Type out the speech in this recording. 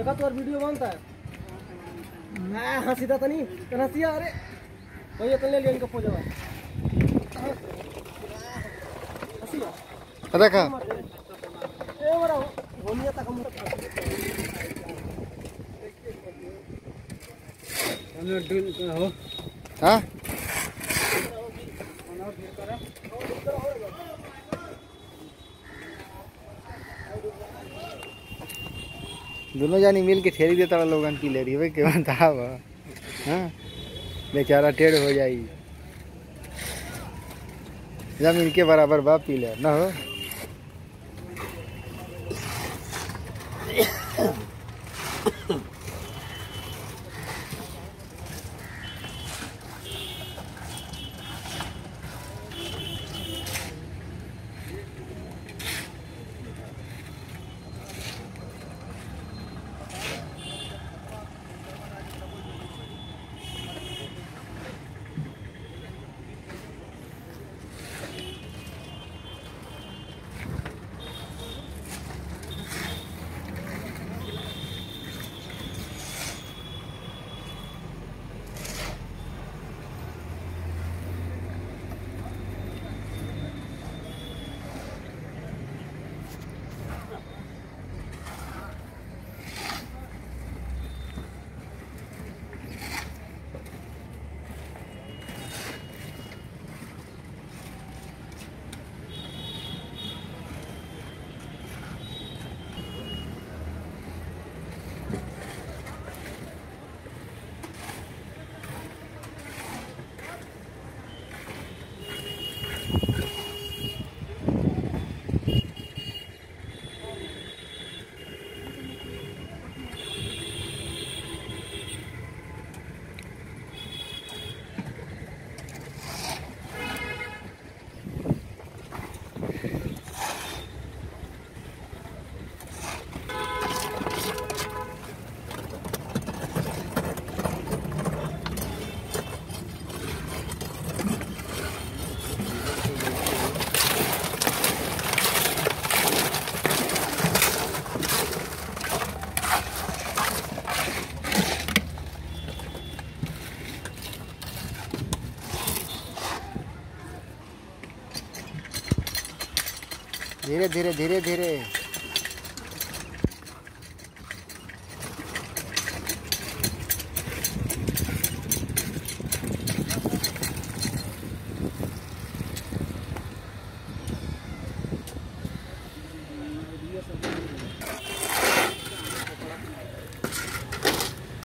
देखा तोर वीडियो बनता है। आ हँसी था तनी तन हंसिया अरे भैया तन ले लिया इनका पोजवा हंसिया देखा ए बड़ा होनिया तक हम हो। हाँ? दोनों जानी मिल के फेरी देता लोग की ले रही है के बताव हाँ? बेचारा टेढ़ हो जाई। ज़मीन के बराबर बाप पी ले, ना हो? धीरे धीरे धीरे धीरे